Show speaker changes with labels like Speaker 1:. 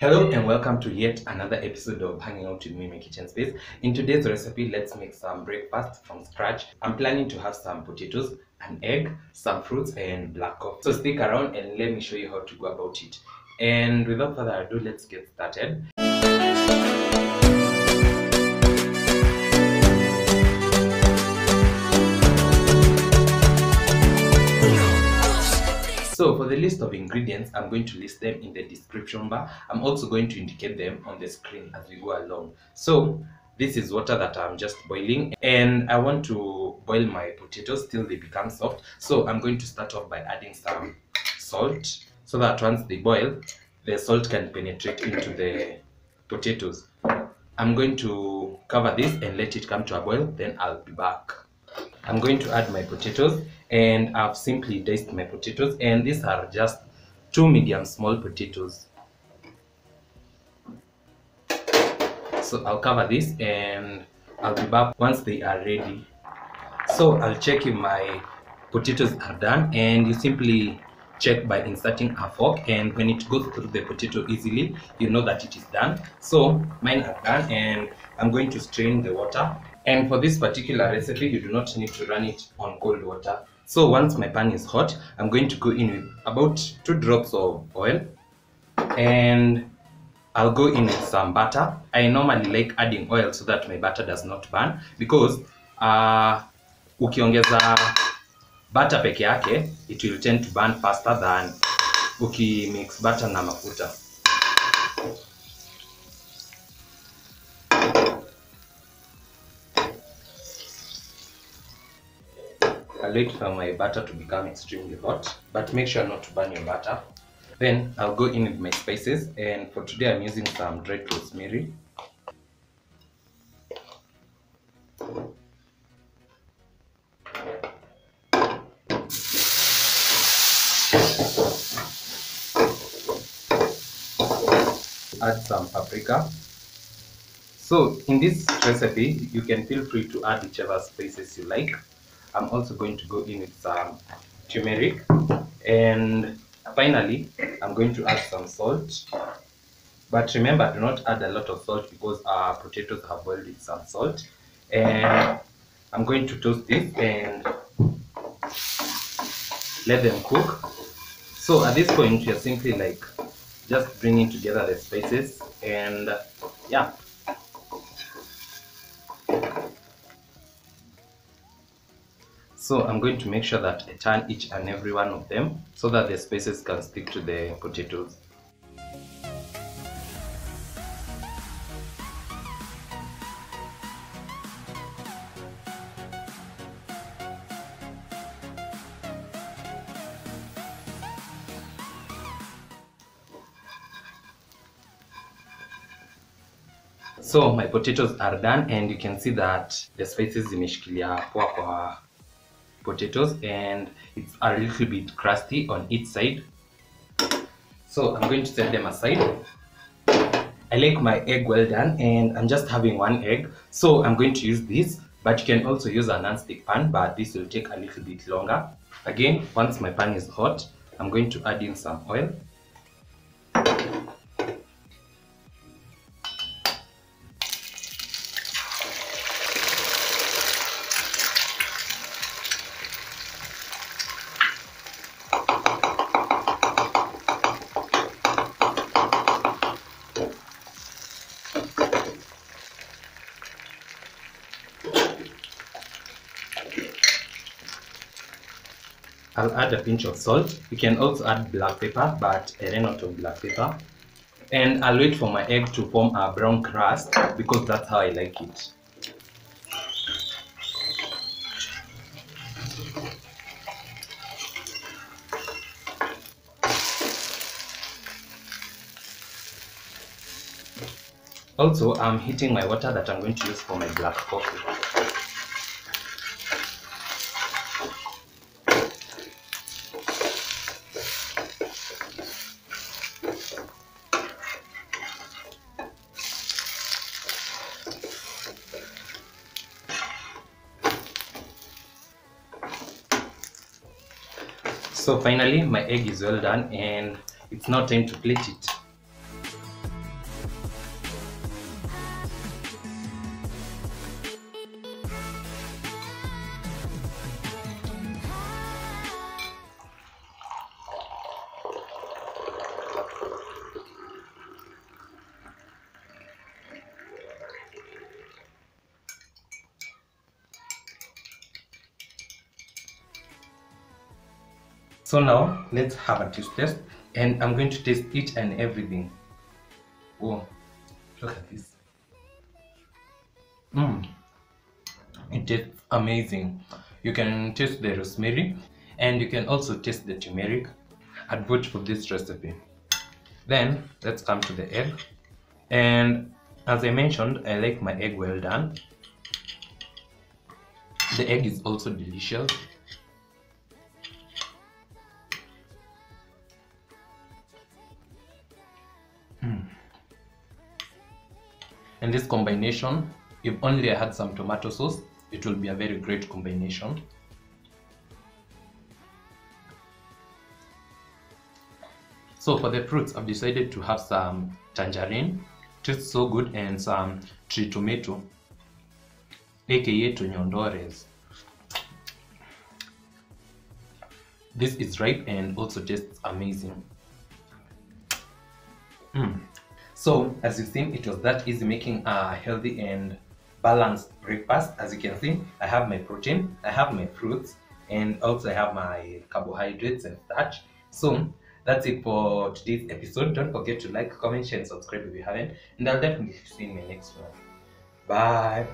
Speaker 1: Hello and welcome to yet another episode of Hanging Out with Me, My Kitchen Space. In today's recipe, let's make some breakfast from scratch. I'm planning to have some potatoes, an egg, some fruits, and black coffee. So stick around and let me show you how to go about it. And without further ado, let's get started. So for the list of ingredients, I'm going to list them in the description bar. I'm also going to indicate them on the screen as we go along. So this is water that I'm just boiling and I want to boil my potatoes till they become soft. So I'm going to start off by adding some salt so that once they boil, the salt can penetrate into the potatoes. I'm going to cover this and let it come to a boil, then I'll be back. I'm going to add my potatoes and I've simply diced my potatoes and these are just two medium small potatoes. So I'll cover this and I'll be back once they are ready. So I'll check if my potatoes are done and you simply check by inserting a fork and when it goes through the potato easily you know that it is done so mine are done and i'm going to strain the water and for this particular recipe you do not need to run it on cold water. So once my pan is hot i'm going to go in with about two drops of oil. And I'll go in with some butter. I normally like adding oil so that my butter does not burn because uh, ukiongeza butter peke yake it will tend to burn faster than ukimix butter na mafuta Wait for my butter to become extremely hot but make sure not to burn your butter then I'll go in with my spices and for today I'm using some dried rosemary add some paprika. So in this recipe, you can feel free to add whichever spices you like. I'm also going to go in with some turmeric. And finally, I'm going to add some salt. But remember, do not add a lot of salt because our potatoes have boiled with some salt. And I'm going to toast this and let them cook. So at this point, you're simply like just bringing together the spices and yeah so I'm going to make sure that I turn each and every one of them so that the spices can stick to the potatoes. So my potatoes are done and you can see that the spices zimeshikilia poa kwa potatoes and it's a little bit crusty on each side. So i'm going to set them aside. I like my egg well done and i'm just having one egg. So i'm going to use this but you can also use a non-stick pan but this will take a little bit longer. Again once my pan is hot i'm going to add in some oil I'll add a pinch of salt. You can also add black pepper, but I ran out of black pepper. And I'll wait for my egg to form a brown crust because that's how I like it. Also, I'm heating my water that I'm going to use for my black coffee. So finally my egg is well done and it's now time to plate it. So now let's have a taste test and I'm going to taste each and everything. Oh, look at this. Mmm, it tastes amazing. You can taste the rosemary and you can also taste the turmeric. I'd for this recipe. Then let's come to the egg. And as I mentioned, I like my egg well done. The egg is also delicious. And this combination, if only I had some tomato sauce, it will be a very great combination. So for the fruits, I've decided to have some tangerine, tastes so good, and some tree tomato, aka tonyondores. This is ripe and also tastes amazing. Mm. So as you've seen, it was that easy making a healthy and balanced breakfast. As you can see, I have my protein, I have my fruits, and also I have my carbohydrates and starch. So that's it for today's episode. Don't forget to like, comment, share, and subscribe if you haven't. And I'll definitely see you in my next one. Bye.